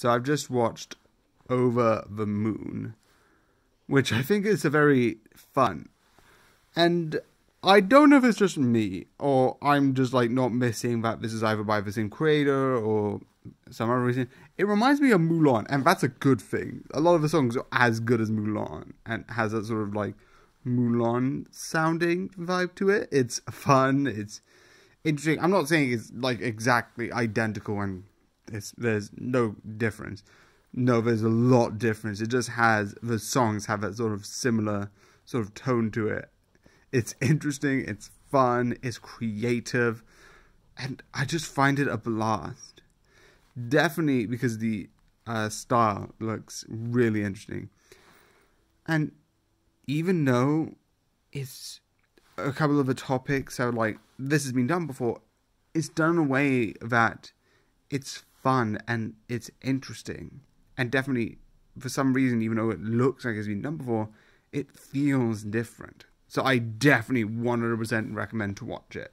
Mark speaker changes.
Speaker 1: So I've just watched Over the Moon, which I think is a very fun. And I don't know if it's just me or I'm just like not missing that this is either by the same creator or some other reason. It reminds me of Mulan, and that's a good thing. A lot of the songs are as good as Mulan and has that sort of like Mulan sounding vibe to it. It's fun. It's interesting. I'm not saying it's like exactly identical and it's there's no difference. No, there's a lot difference. It just has the songs have that sort of similar sort of tone to it. It's interesting. It's fun. It's creative, and I just find it a blast. Definitely because the uh, style looks really interesting, and even though it's a couple of the topics are like this has been done before, it's done in a way that it's fun and it's interesting. And definitely, for some reason, even though it looks like it's been done before, it feels different. So I definitely 100% recommend to watch it.